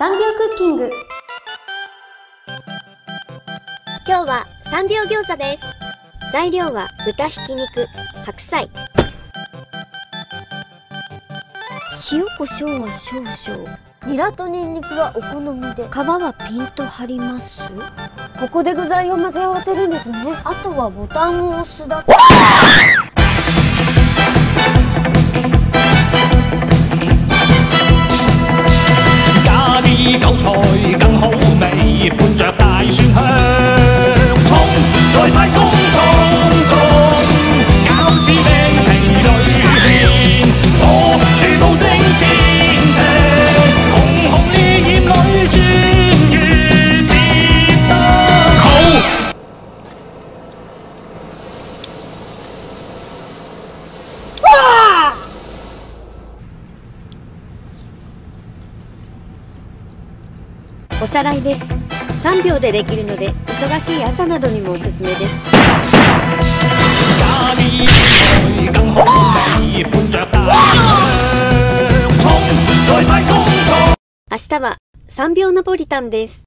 3秒クッキング。今日は3秒餃子です。材料は豚ひき肉。白菜。塩コショウは少々。ニラとニンニクはお好みで。皮はピンと張ります。ここで具材を混ぜ合わせるんですね。あとはボタンを押すだけ韭菜更好味，伴着大蒜香葱，在派中種種，餃子饼皮里面，火柱高升天おさらいです。3秒でできるので忙しい朝などにもおすすめです，明日は3秒ナポリタンです。